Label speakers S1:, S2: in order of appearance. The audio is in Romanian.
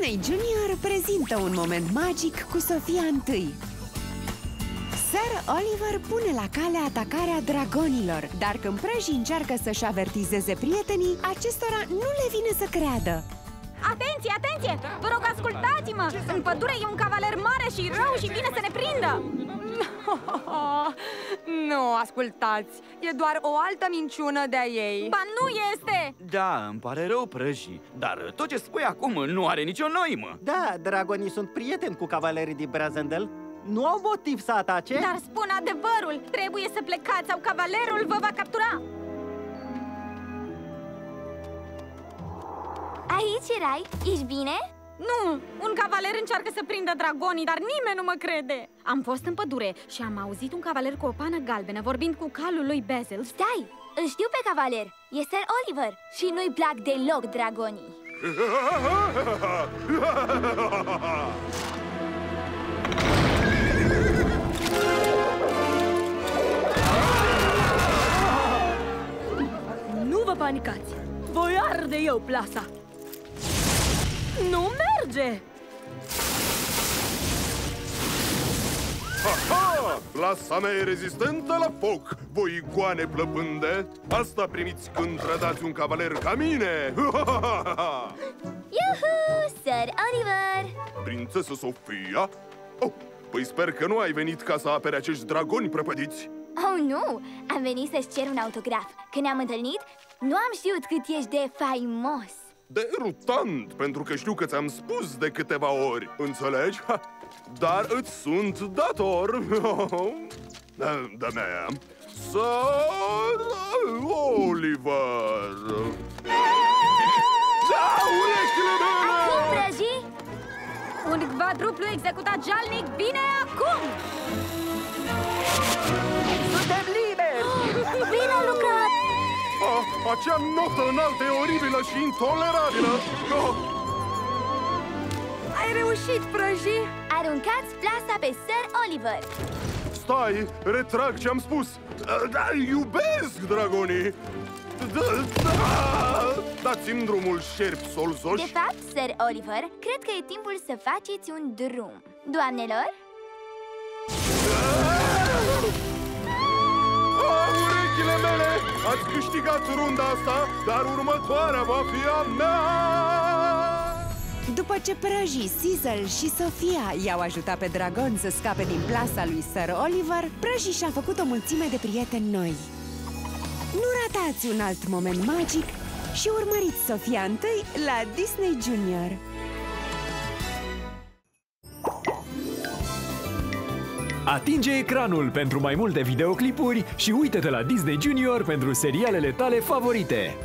S1: Disney Junior prezintă un moment magic cu Sofia I. Sir Oliver pune la cale atacarea dragonilor, dar când prăjii încearcă să-și avertizeze prietenii, acestora nu le vine să creadă.
S2: Atenție, atenție! Vă rog, ascultați-mă! În pădure e un cavaler mare și rău și vine să ne prindă!
S3: Nu, ascultați, e doar o altă minciună de-a ei
S2: Ba nu este!
S4: Da, îmi pare rău, prăjii, dar tot ce spui acum nu are nicio noimă
S5: Da, dragonii sunt prieteni cu cavalerii din Brazendel Nu au motiv să atace
S2: Dar spun adevărul! Trebuie să plecați sau cavalerul vă va captura!
S6: Aici erai? Ești bine?
S2: Nu! Un cavaler încearcă să prindă dragonii, dar nimeni nu mă crede! Am fost în pădure și am auzit un cavaler cu o pană galbenă vorbind cu calul lui Basil
S6: Stai! Îl știu pe cavaler! E Sir Oliver și nu-i plac deloc dragonii
S7: Nu vă panicați! Voi arde eu plasa! Nu merge!
S8: Ha-ha! Plasa mea e rezistentă la foc, voi icoane plăpânde Asta primiți când trădați un cavaler ca mine
S6: Iuhu! Sir Oliver!
S8: Prințesă Sofia? Oh, păi sper că nu ai venit ca să apere acești dragoni prăpădiți
S6: Oh, nu! Am venit să-ți cer un autograf Când ne-am întâlnit, nu am știut cât ești de faimos
S8: Derutant, pentru că știu că ți-am spus de câteva ori, înțelegi? Ha, dar îți sunt dator Da mea Sir Oliver Da, urechile
S6: Acum,
S8: mele!
S6: prăjii!
S2: Un quadruplu executat jalnic vine acum!
S5: Suntem liberi!
S6: Bine lucrat!
S8: Ah, acea notă înaltă e oribilă și intolerabilă oh,
S7: Ai reușit, prăjii!
S6: Aruncați plasa pe Sir Oliver
S8: Stai, retrag ce-am spus Da, Da, iubesc dragonii Da, da. Dați-mi drumul, șerpi solzoși
S6: De fapt, Sir Oliver, cred că e timpul să faceți un drum Doamnelor,
S8: Ați câștigat runda asta, dar următoarea va fi a mea!
S1: După ce prăjii, Sizzle și Sofia i-au ajutat pe dragon să scape din plasa lui Sir Oliver, prăjii și-a făcut o mulțime de prieteni noi. Nu ratați un alt moment magic și urmăriți Sofia întâi la Disney Junior.
S9: Atinge ecranul pentru mai multe videoclipuri și uită-te la Disney Junior pentru serialele tale favorite.